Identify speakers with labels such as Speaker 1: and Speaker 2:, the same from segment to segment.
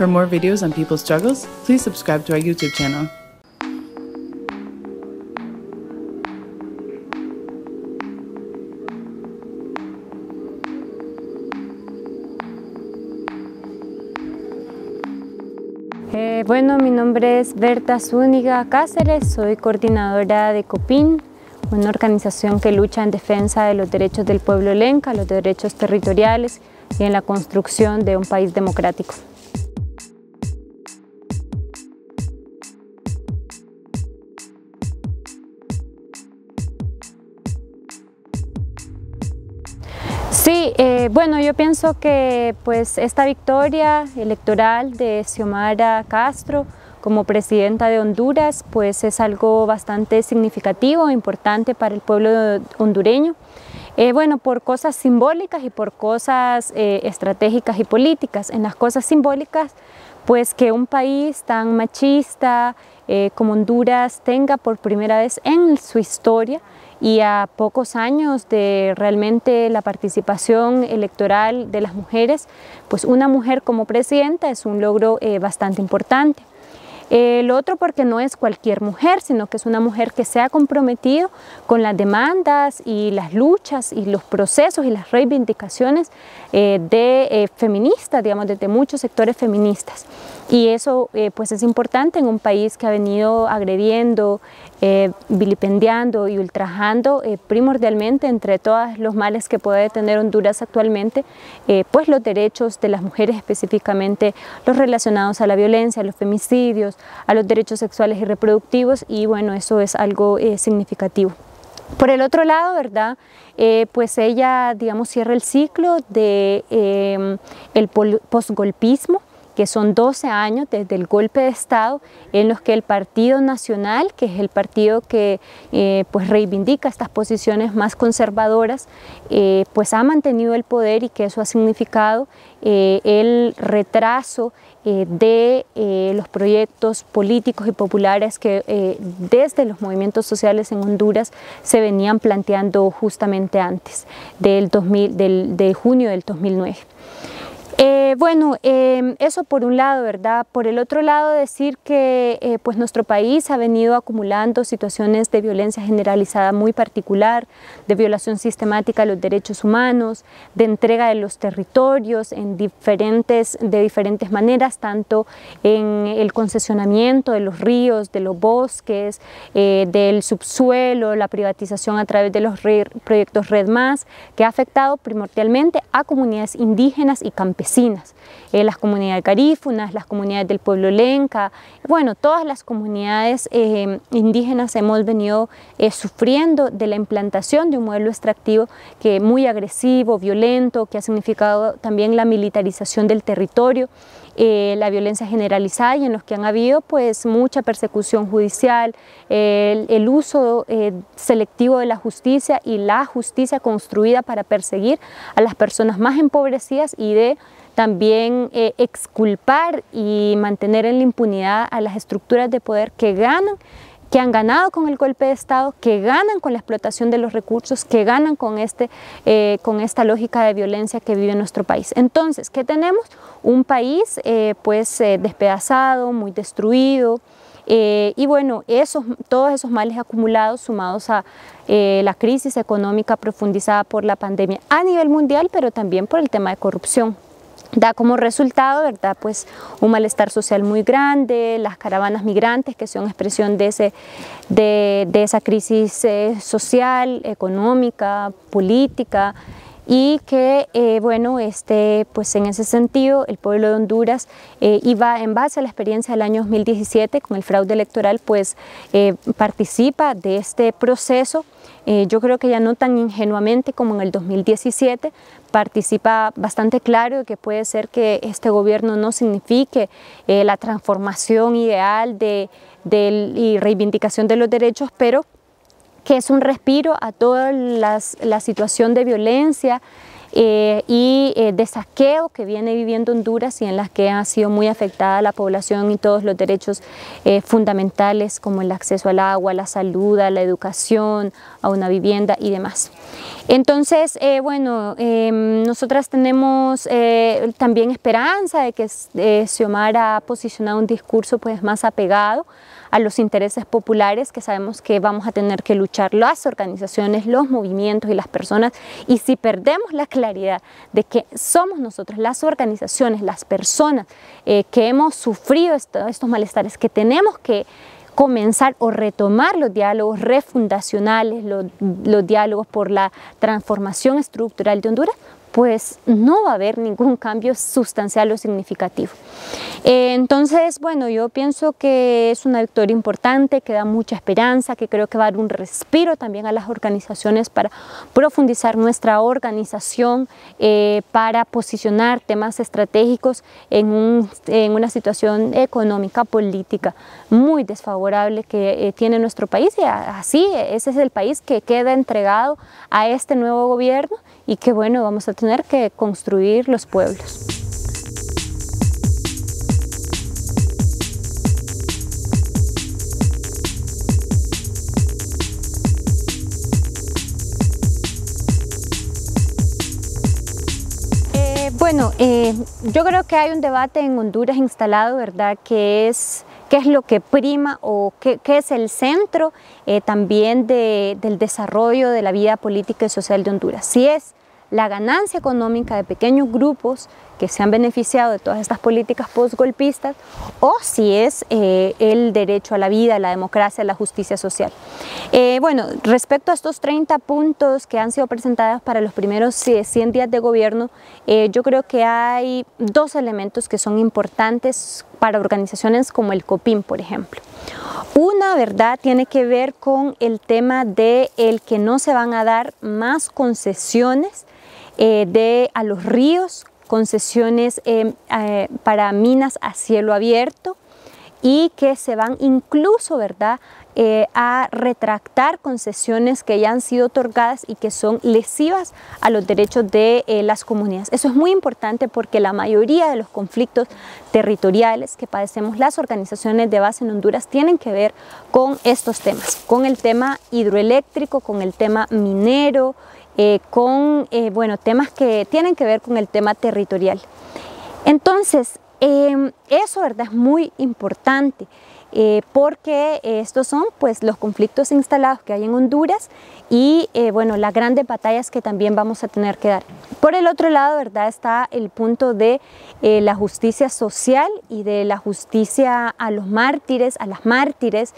Speaker 1: For more videos on people's struggles, please subscribe to our YouTube channel.
Speaker 2: Eh, bueno, mi nombre es Berta Zúñiga Cáceres, soy coordinadora de COPIN, una organización que lucha en defensa de los derechos del pueblo lenca, los derechos territoriales y en la construcción de un país democrático. Eh, bueno, yo pienso que pues esta victoria electoral de Xiomara Castro como presidenta de Honduras pues es algo bastante significativo, importante para el pueblo hondureño. Eh, bueno, por cosas simbólicas y por cosas eh, estratégicas y políticas. En las cosas simbólicas, pues que un país tan machista como Honduras tenga por primera vez en su historia y a pocos años de realmente la participación electoral de las mujeres, pues una mujer como presidenta es un logro eh, bastante importante. El otro porque no es cualquier mujer, sino que es una mujer que se ha comprometido con las demandas y las luchas y los procesos y las reivindicaciones eh, de eh, feministas, digamos, desde muchos sectores feministas. Y eso eh, pues es importante en un país que ha venido agrediendo, vilipendiando y ultrajando primordialmente entre todos los males que puede tener Honduras actualmente, pues los derechos de las mujeres específicamente, los relacionados a la violencia, los femicidios, a los derechos sexuales y reproductivos y bueno, eso es algo significativo. Por el otro lado, ¿verdad? pues ella, digamos, cierra el ciclo del de, el posgolpismo, que son 12 años desde el golpe de Estado en los que el Partido Nacional, que es el partido que eh, pues reivindica estas posiciones más conservadoras, eh, pues ha mantenido el poder y que eso ha significado eh, el retraso de los proyectos políticos y populares que desde los movimientos sociales en Honduras se venían planteando justamente antes del 2000, del, de junio del 2009. Eh, bueno, em, eso por un lado, ¿verdad? Por el otro lado, decir que eh, pues nuestro país ha venido acumulando situaciones de violencia generalizada muy particular, de violación sistemática de los derechos humanos, de entrega de los territorios en diferentes, de diferentes maneras, tanto en el concesionamiento de los ríos, de los bosques, eh, del subsuelo, la privatización a través de los proyectos Red Más, que ha afectado primordialmente a comunidades indígenas y campesinas eh, las comunidades garífunas, las comunidades del pueblo lenca, bueno, todas las comunidades eh, indígenas hemos venido eh, sufriendo de la implantación de un modelo extractivo que muy agresivo, violento, que ha significado también la militarización del territorio, la violencia generalizada y en los que han habido pues mucha persecución judicial, el, uso selectivo de la justicia y la justicia construida para perseguir a las personas más empobrecidas y de también eh, exculpar y mantener en la impunidad a las estructuras de poder que ganan que han ganado con el golpe de Estado, que ganan con la explotación de los recursos, que ganan con, este, eh, con esta lógica de violencia que vive nuestro país. Entonces, ¿qué tenemos? Un país eh, pues despedazado, muy destruido, y bueno, esos, todos esos males acumulados sumados a la crisis económica profundizada por la pandemia a nivel mundial, pero también por el tema de corrupción da como resultado, ¿verdad? Pues un malestar social muy grande, las caravanas migrantes que son expresión de, ese, de, esa crisis eh, social, económica, política y que, eh, bueno, este, pues en ese sentido el pueblo de Honduras eh, iba en base a la experiencia del año 2017 con el fraude electoral, pues participa de este proceso. Yo creo que ya no tan ingenuamente como en el 2017, participa bastante claro de que puede ser que este gobierno no signifique eh, la transformación ideal de, y reivindicación de los derechos, pero que es un respiro a toda la situación de violencia eh, y eh, de saqueo que viene viviendo Honduras y en las que ha sido muy afectada la población y todos los derechos eh, fundamentales como el acceso al agua, la salud, a la educación, a una vivienda y demás. Entonces, eh, bueno, em, nosotras tenemos eh, también esperanza de que eh, Xiomara ha posicionado un discurso pues, más apegado a los intereses populares que sabemos que vamos a tener que luchar las organizaciones, los movimientos y las personas. Y si perdemos la claridad de que somos nosotros, las organizaciones, las personas que hemos sufrido estos malestares, que tenemos que comenzar o retomar los diálogos refundacionales, los, diálogos por la transformación estructural de Honduras, pues no va a haber ningún cambio sustancial o significativo. Eh, entonces, bueno, yo pienso que es una victoria importante, que da mucha esperanza, que creo que va a dar un respiro también a las organizaciones para profundizar nuestra organización, eh, para posicionar temas estratégicos en, una situación económica, política muy desfavorable que eh, tiene nuestro país y así ese es el país que queda entregado a este nuevo gobierno y que bueno, vamos a tener que construir los pueblos. Eh, bueno, eh, yo creo que hay un debate en Honduras instalado, ¿verdad? Que es qué es lo que prima o qué, es el centro eh, también del desarrollo de la vida política y social de Honduras. Si es la ganancia económica de pequeños grupos que se han beneficiado de todas estas políticas postgolpistas o si es eh, el derecho a la vida, la democracia, la justicia social. Eh, bueno, respecto a estos 30 puntos que han sido presentados para los primeros 100 días de gobierno, eh, yo creo que hay dos elementos que son importantes para organizaciones como el COPIN, por ejemplo. Una, ¿verdad?, tiene que ver con el tema de el que no se van a dar más concesiones eh, de a los ríos, concesiones eh, eh, para minas a cielo abierto y que se van incluso, ¿verdad?, a retractar concesiones que ya han sido otorgadas y que son lesivas a los derechos de las comunidades. Eso es muy importante porque la mayoría de los conflictos territoriales que padecemos las organizaciones de base en Honduras tienen que ver con estos temas, con el tema hidroeléctrico, con el tema minero, eh, con eh, bueno, temas que tienen que ver con el tema territorial. Entonces, em, eso ¿verdad? es muy importante. Eh, porque estos son pues los conflictos instalados que hay en Honduras y eh, bueno las grandes batallas que también vamos a tener que dar. Por el otro lado, verdad está el punto de eh, la justicia social y de la justicia a los mártires, a las mártires,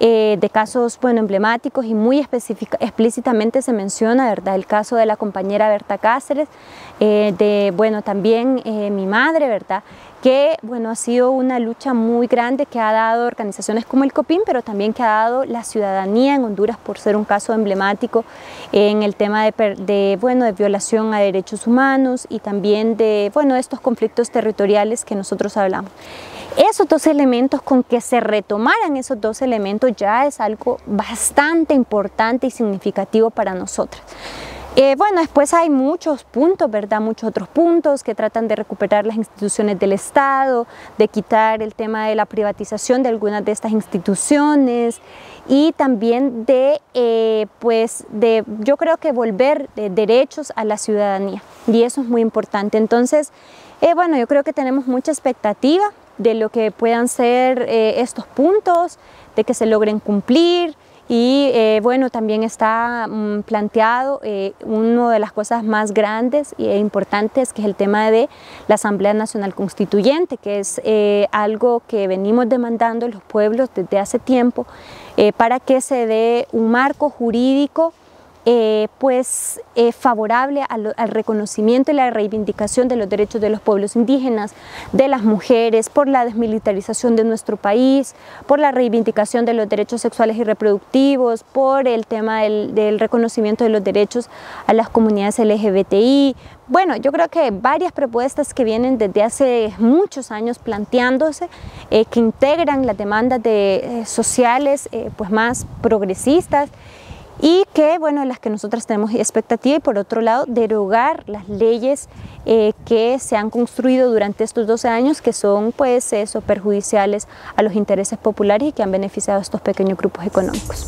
Speaker 2: de casos bueno emblemáticos y muy explícitamente se menciona, verdad, el caso de la compañera Berta Cáceres, de bueno también mi madre, verdad que bueno, ha sido una lucha muy grande que ha dado organizaciones como el COPIN, pero también que ha dado la ciudadanía en Honduras por ser un caso emblemático en el tema de, bueno, de violación a derechos humanos y también de bueno, estos conflictos territoriales que nosotros hablamos. Esos dos elementos, con que se retomaran esos dos elementos, ya es algo bastante importante y significativo para nosotras. Eh, bueno, después hay muchos puntos, ¿verdad? Muchos otros puntos que tratan de recuperar las instituciones del Estado, de quitar el tema de la privatización de algunas de estas instituciones y también de, eh, pues, de, yo creo que volver de derechos a la ciudadanía y eso es muy importante. Entonces, eh, bueno, yo creo que tenemos mucha expectativa de lo que puedan ser estos puntos, de que se logren cumplir, y eh, bueno, también está mm, planteado eh, una de las cosas más grandes e importantes que es el tema de la Asamblea Nacional Constituyente, que es eh, algo que venimos demandando los pueblos desde hace tiempo para que se dé un marco jurídico eh, pues eh, favorable al, reconocimiento y la reivindicación de los derechos de los pueblos indígenas, de las mujeres, por la desmilitarización de nuestro país, por la reivindicación de los derechos sexuales y reproductivos, por el tema del, reconocimiento de los derechos a las comunidades LGBTI. Bueno, yo creo que varias propuestas que vienen desde hace muchos años planteándose, eh, que integran las demandas de, sociales pues más progresistas y que, bueno, las que nosotras tenemos expectativa y por otro lado derogar las leyes eh, que se han construido durante estos 12 años que son pues eso, perjudiciales a los intereses populares y que han beneficiado a estos pequeños grupos económicos.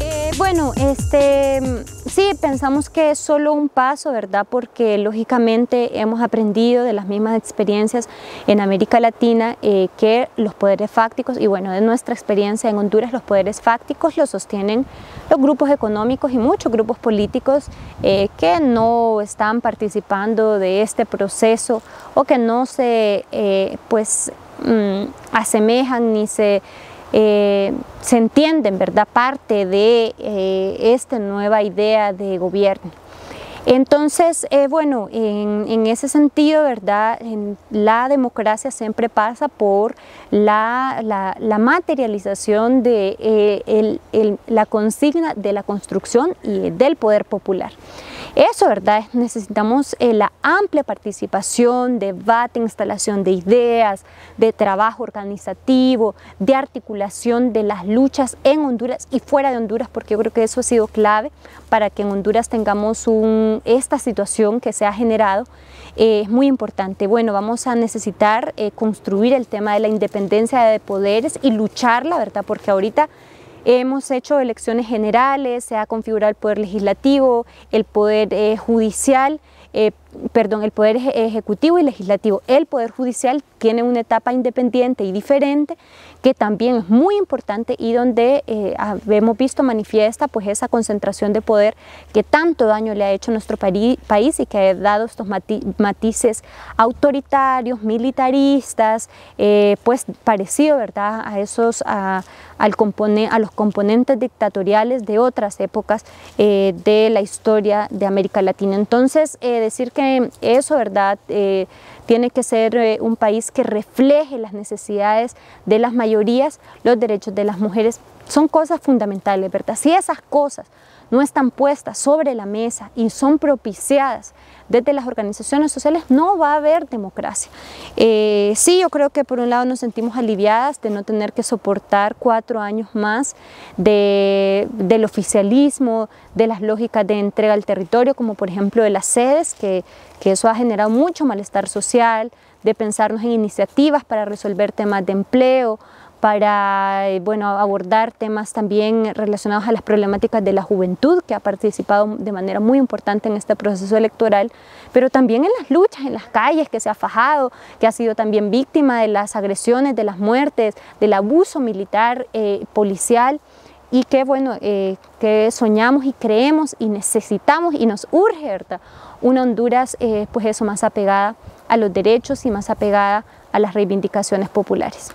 Speaker 2: Eh, bueno, este sí, pensamos que es solo un paso, ¿verdad? Porque lógicamente hemos aprendido de las mismas experiencias en América Latina eh, que los poderes fácticos, y bueno, de nuestra experiencia en Honduras, los poderes fácticos los sostienen los grupos económicos y muchos grupos políticos eh, que no están participando de este proceso o que no se, eh, pues, mm, asemejan ni se eh, se entienden, ¿verdad?, parte de eh, esta nueva idea de gobierno. Entonces, eh, bueno, en, ese sentido, ¿verdad? la democracia siempre pasa por la, materialización de la consigna de la construcción y del poder popular. Eso, ¿verdad? Necesitamos eh, la amplia participación, debate, instalación de ideas, de trabajo organizativo, de articulación de las luchas en Honduras y fuera de Honduras, porque yo creo que eso ha sido clave para que en Honduras tengamos esta situación que se ha generado. Eh, es muy importante. Bueno, vamos a necesitar eh, construir el tema de la independencia de poderes y lucharla, ¿verdad? Porque ahorita Hemos hecho elecciones generales, se ha configurado el poder legislativo, el poder eh, judicial, eh, perdón, el poder ejecutivo y legislativo. El poder judicial tiene una etapa independiente y diferente que también es muy importante y donde eh, hemos visto manifiesta pues esa concentración de poder que tanto daño le ha hecho a nuestro país y que ha dado estos matices autoritarios, militaristas, eh, pues parecido ¿verdad? a esos a, al a los componentes dictatoriales de otras épocas eh, de la historia de América Latina. Entonces decir que eso verdad tiene que ser eh, un país que refleje las necesidades de las mayorías, los derechos de las mujeres. Son cosas fundamentales, ¿verdad? Si esas cosas no están puestas sobre la mesa y son propiciadas desde las organizaciones sociales, no va a haber democracia. Eh, sí, yo creo que por un lado nos sentimos aliviadas de no tener que soportar cuatro años más de, del oficialismo, de las lógicas de entrega al territorio, como por ejemplo de las sedes, que, que eso ha generado mucho malestar social, de pensarnos en iniciativas para resolver temas de empleo, para eh, bueno, abordar temas también relacionados a las problemáticas de la juventud, que ha participado de manera muy importante en este proceso electoral, pero también en las luchas, en las calles, que se ha fajado, que ha sido también víctima de las agresiones, de las muertes, del abuso militar, eh, policial, y que bueno, eh, que soñamos y creemos y necesitamos y nos urge, ¿verdad? Una Honduras, pues eso, más apegada a los derechos y más apegada a las reivindicaciones populares.